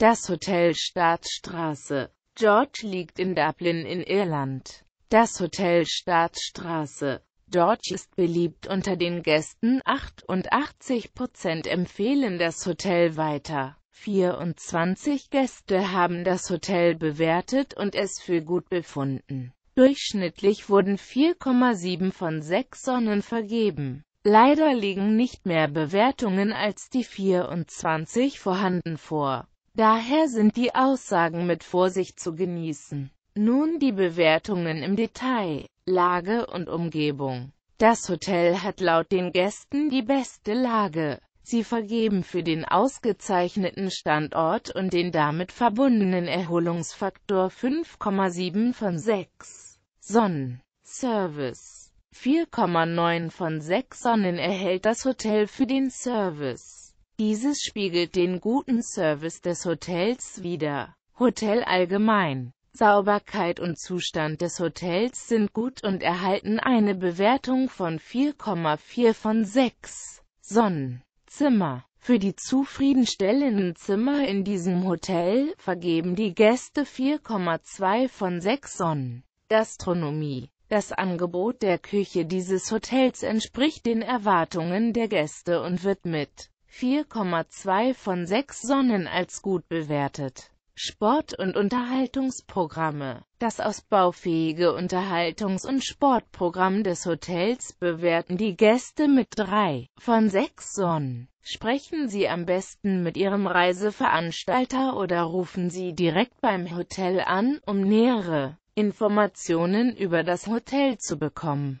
Das Hotel Staatsstraße George liegt in Dublin in Irland. Das Hotel Staatsstraße George ist beliebt unter den Gästen, 88% empfehlen das Hotel weiter. 24 Gäste haben das Hotel bewertet und es für gut befunden. Durchschnittlich wurden 4,7 von 6 Sonnen vergeben. Leider liegen nicht mehr Bewertungen als die 24 vorhanden vor. Daher sind die Aussagen mit Vorsicht zu genießen. Nun die Bewertungen im Detail. Lage und Umgebung. Das Hotel hat laut den Gästen die beste Lage. Sie vergeben für den ausgezeichneten Standort und den damit verbundenen Erholungsfaktor 5,7 von 6 Sonnen. Service 4,9 von 6 Sonnen erhält das Hotel für den Service. Dieses spiegelt den guten Service des Hotels wider. Hotel allgemein Sauberkeit und Zustand des Hotels sind gut und erhalten eine Bewertung von 4,4 von 6 Sonnen. Zimmer Für die zufriedenstellenden Zimmer in diesem Hotel vergeben die Gäste 4,2 von 6 Sonnen. Gastronomie Das Angebot der Küche dieses Hotels entspricht den Erwartungen der Gäste und wird mit 4,2 von 6 Sonnen als gut bewertet. Sport- und Unterhaltungsprogramme Das ausbaufähige Unterhaltungs- und Sportprogramm des Hotels bewerten die Gäste mit 3 von 6 Sonnen. Sprechen Sie am besten mit Ihrem Reiseveranstalter oder rufen Sie direkt beim Hotel an, um nähere Informationen über das Hotel zu bekommen.